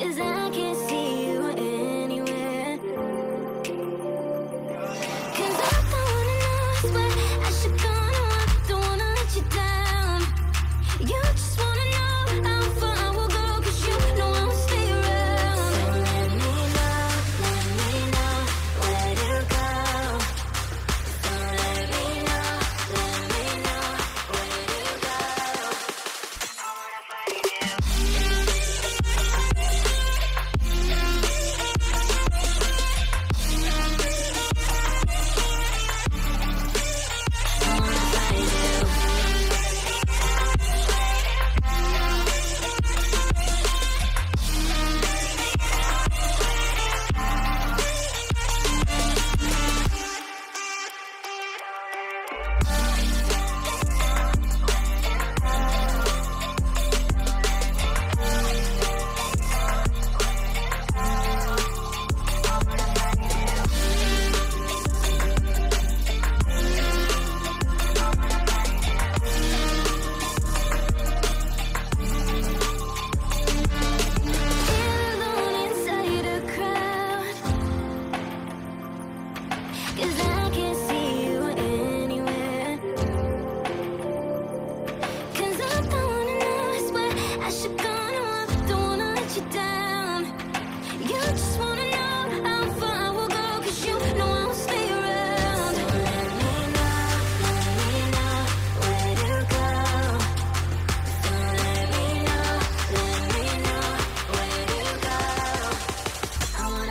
Cause I can see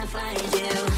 find you.